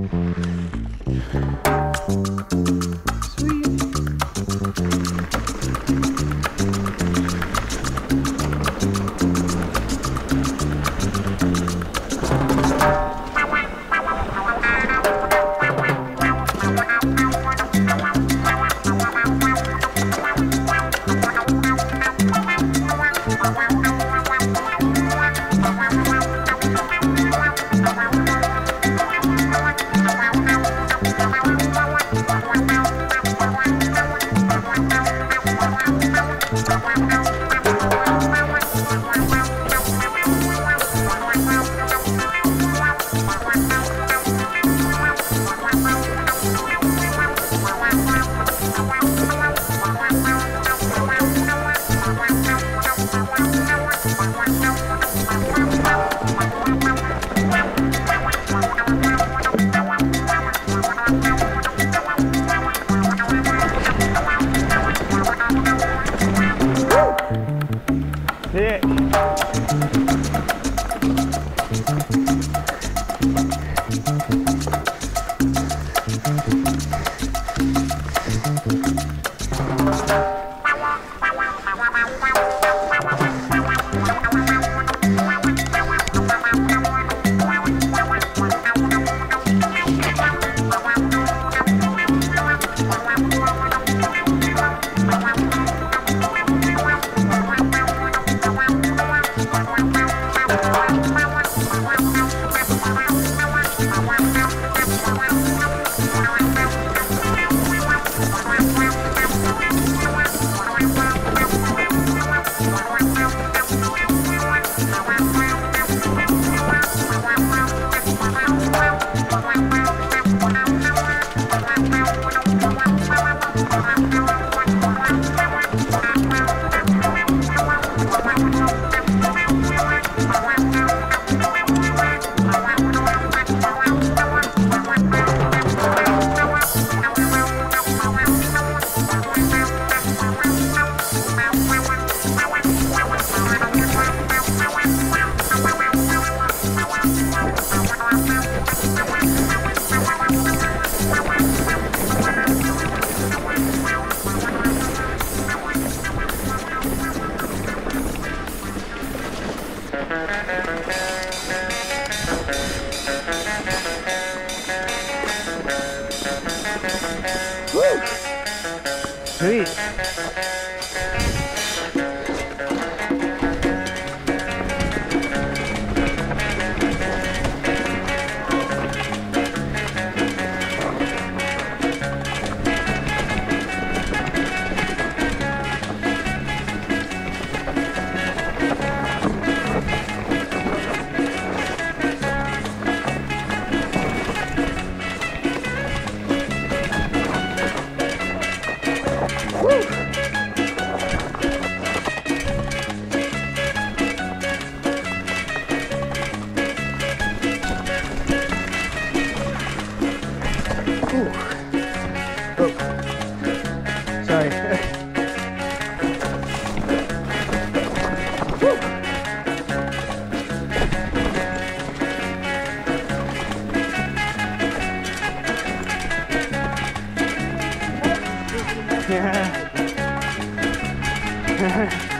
นี่ เ Oh. sorry「Yeah.